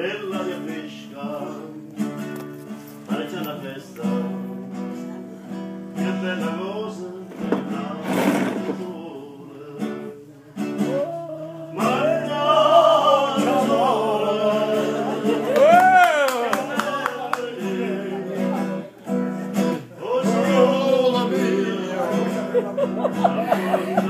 bella de pesca, pareccia una festa, che bella cosa, bella Oh,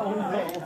Oh, no.